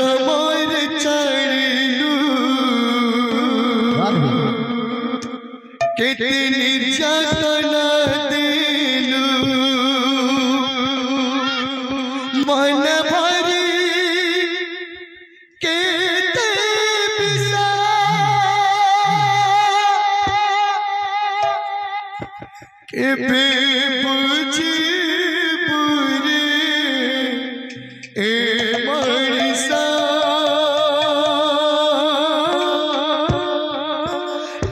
আমার চাড়িলু। কেটে নির্যাতনা দিলু। মন ভরি কেতে কেবে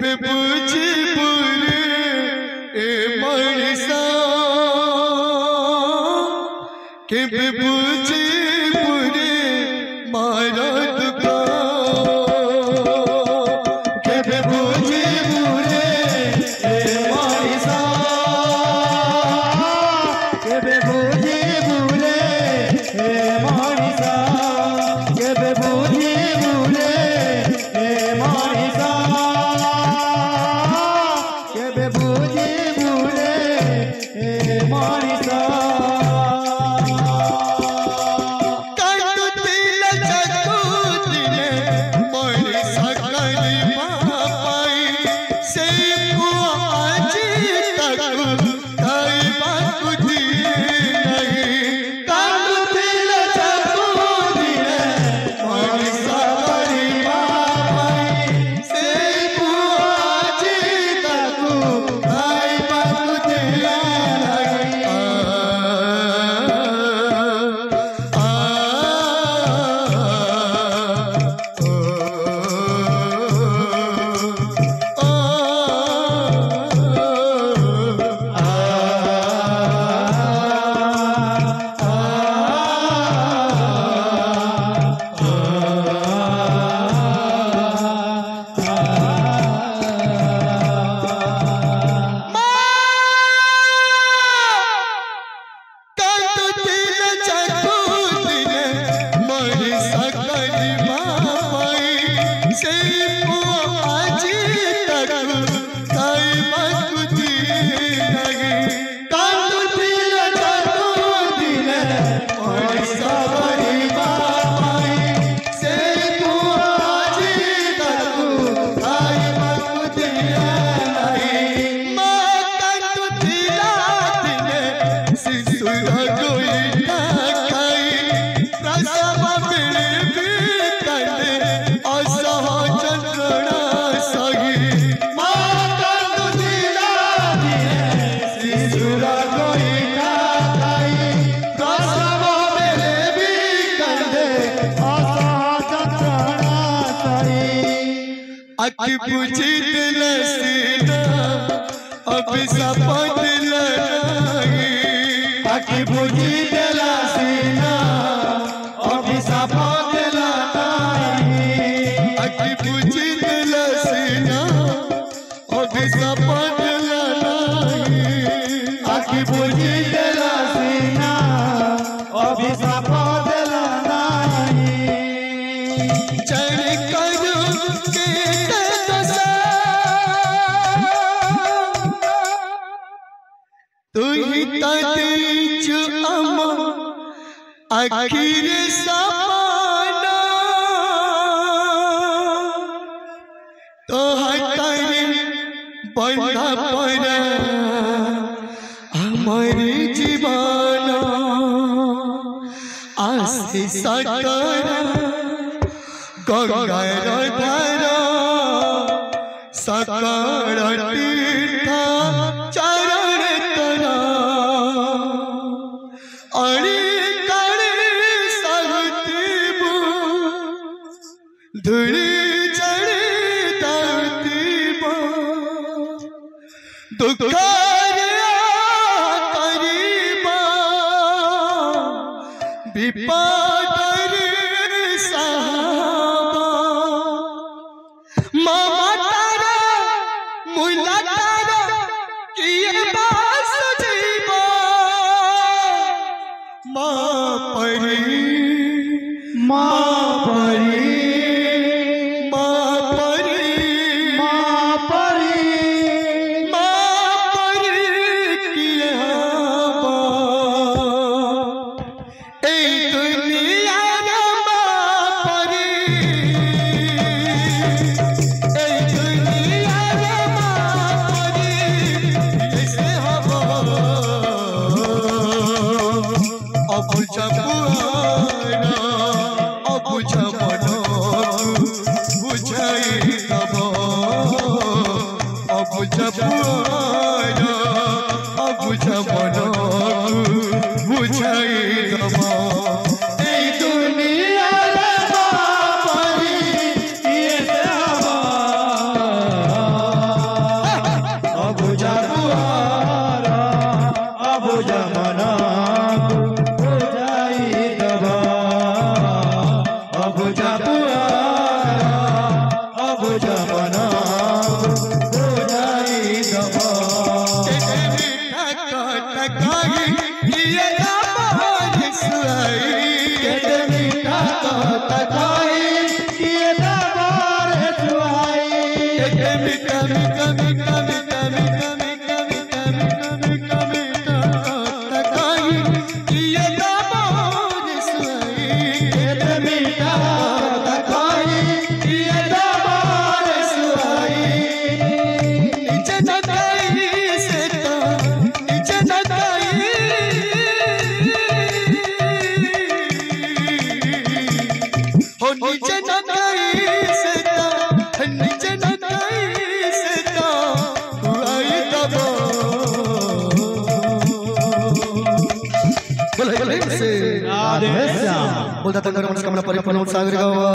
विभूजी अखि बुझित नसीदा अब सपत लगी अखि बुझित नसीदा अब सपत लगी अखि बुझित तुही तीच अम। अखिर सपाना। तो हतारे बंधा पर हमारे जीवाना। आसी सकर गंगा धारा। सकर धुरी चढ़ता दुखारिया विपादर सहाबा। मामा तारा मुला तारा किए Abuja Tata i don't know what's coming up for me